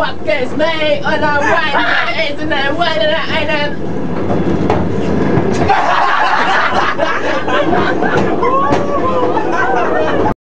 what gets me on the right is and then what I